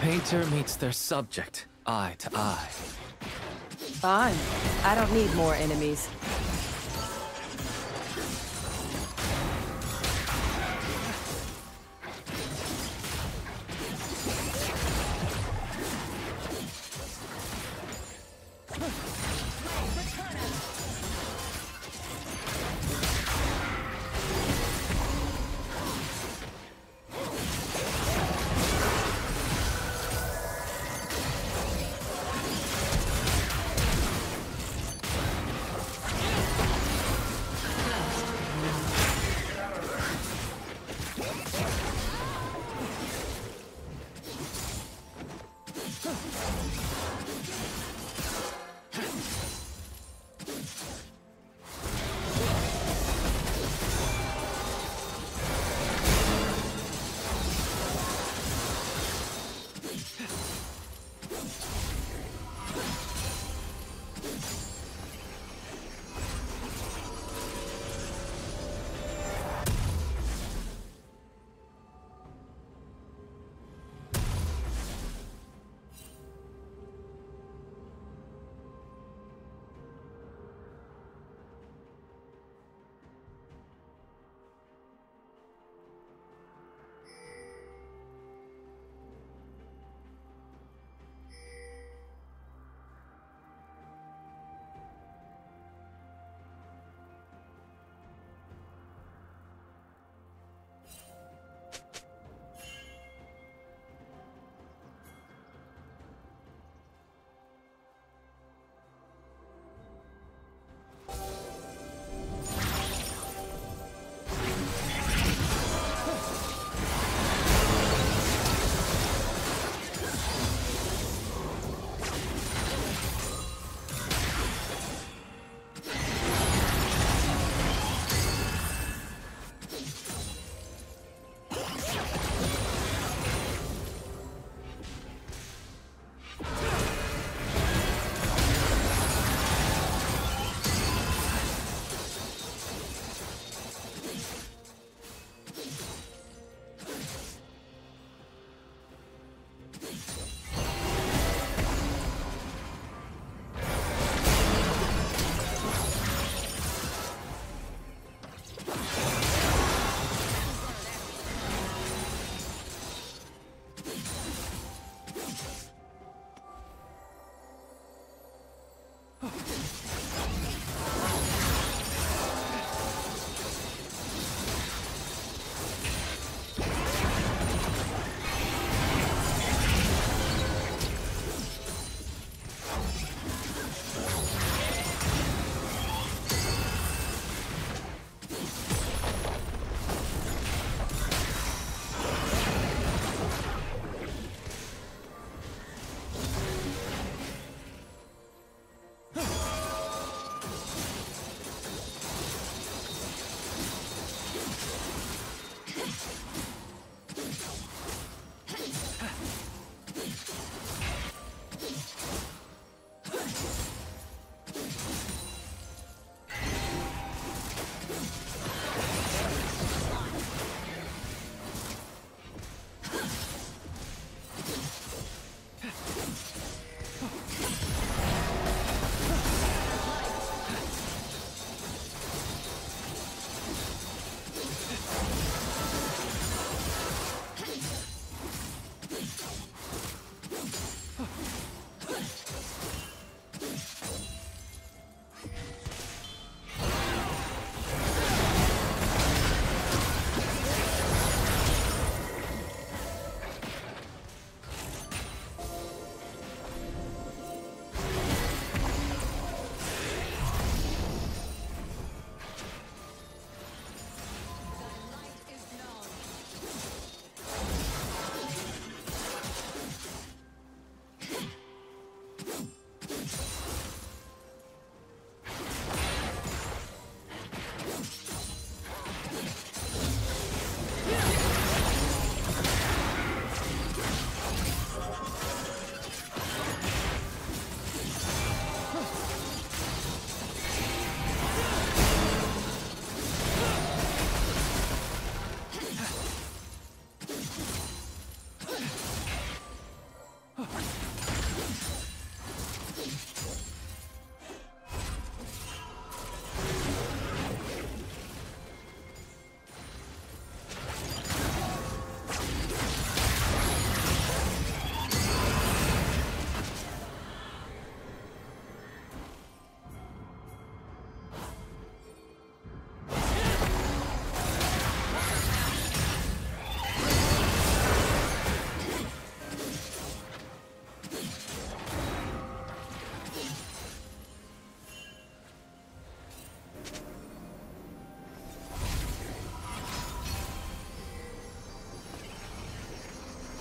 painter meets their subject, eye to eye. Fine. I don't need more enemies.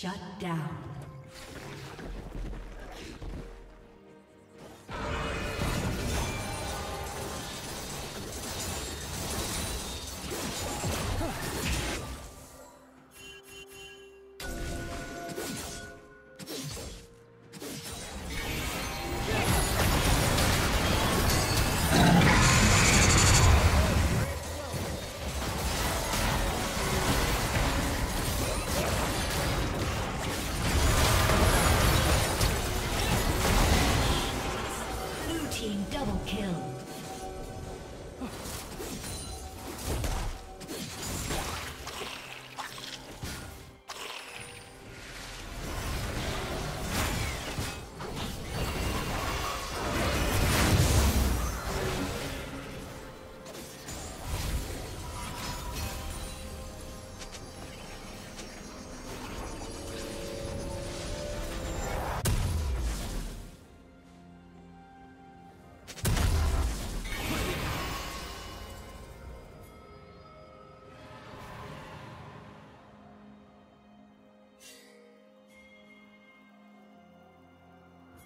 Shut down.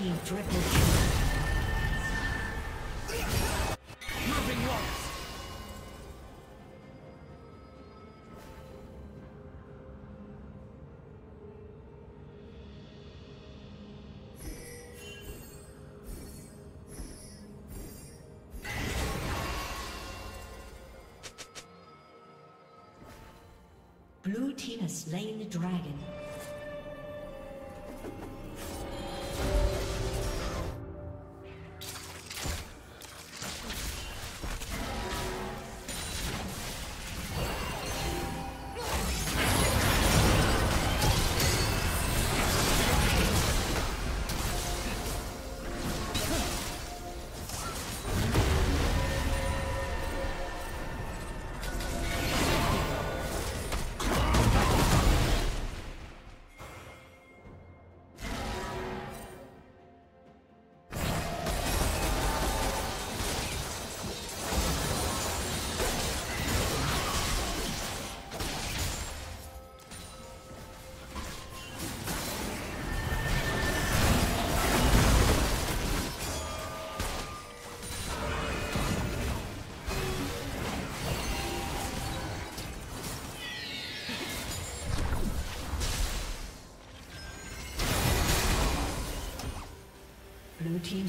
Team triple kill. Blue team has slain the dragon.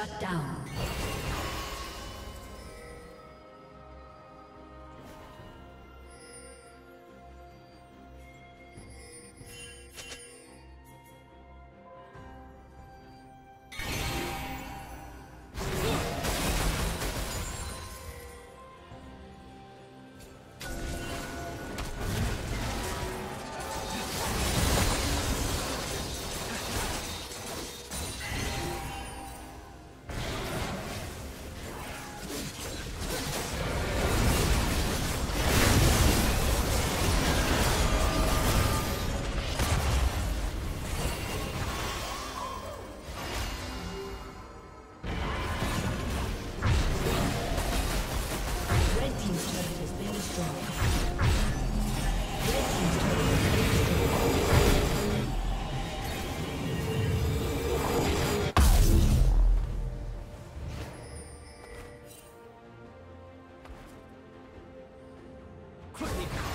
Shut down. quickly.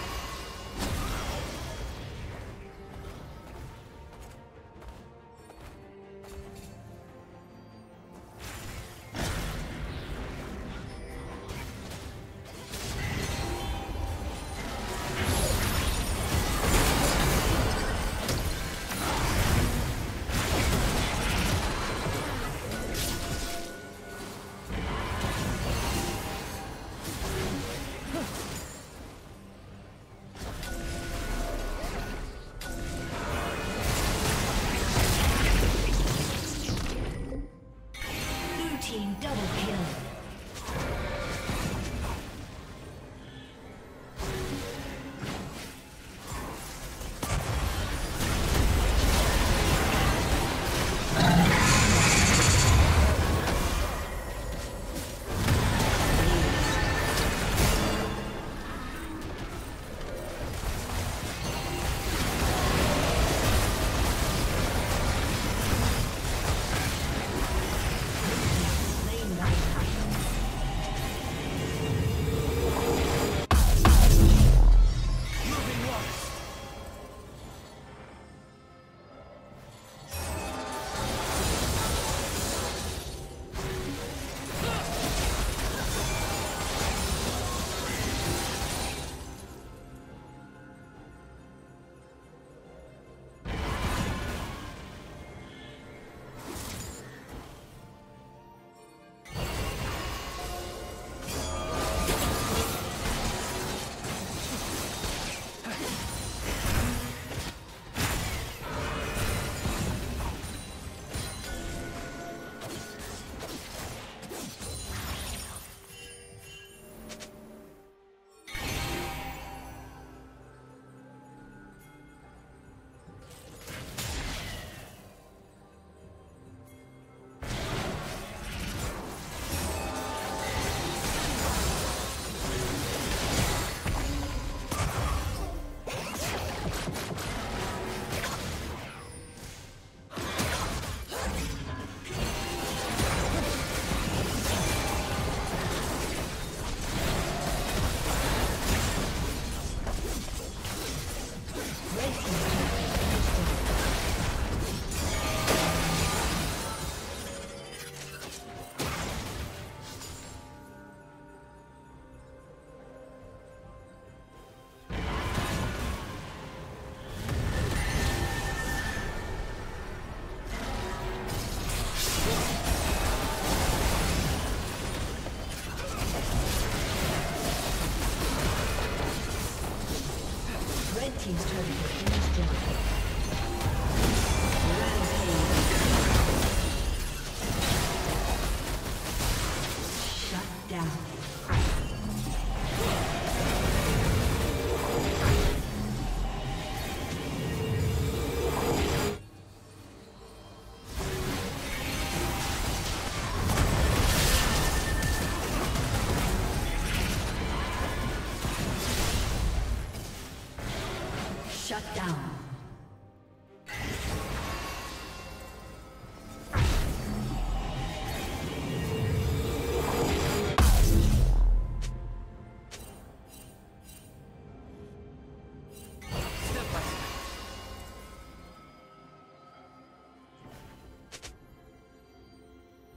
Shut down.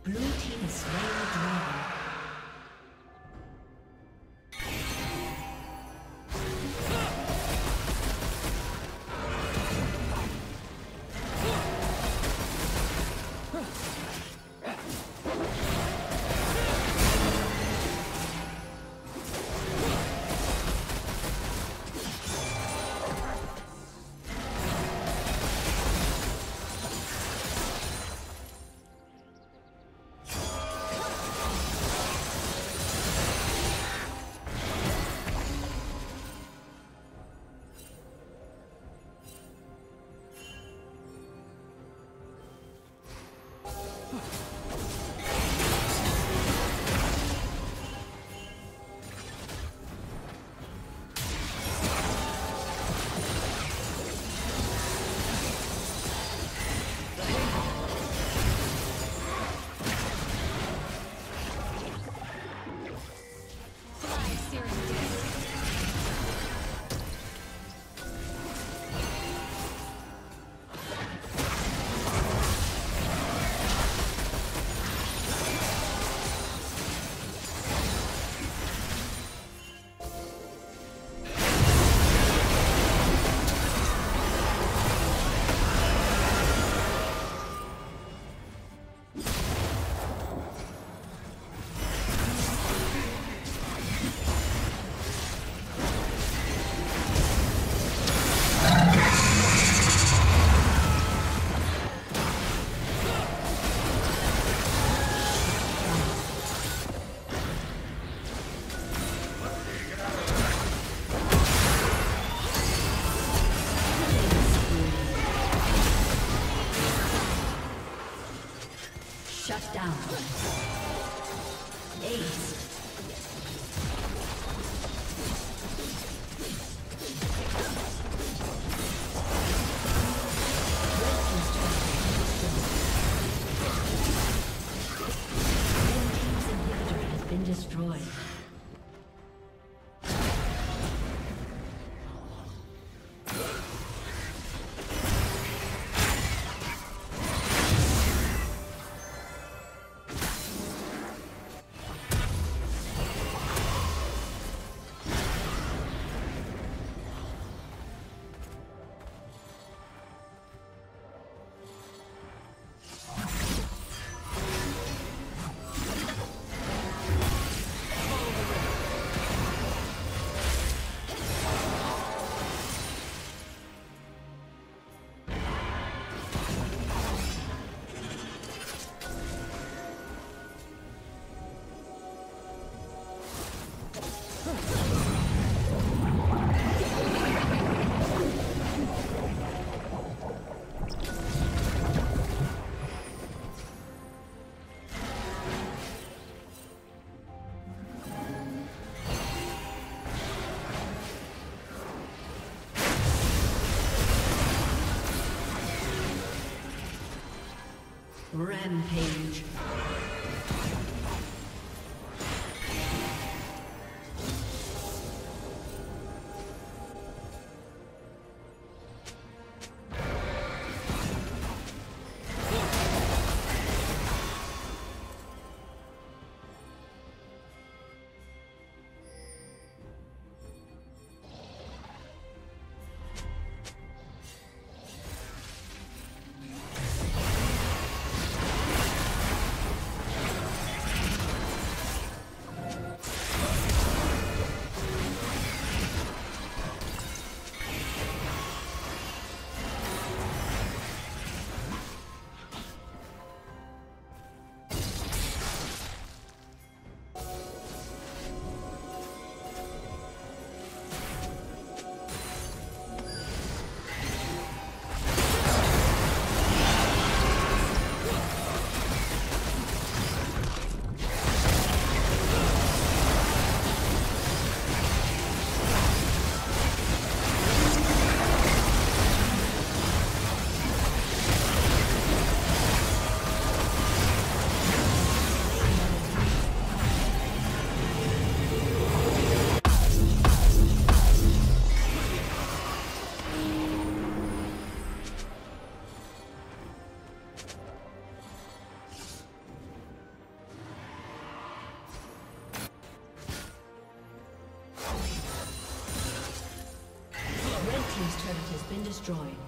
Blue team is slain Shut down. Ace. Rampage. Destroyed.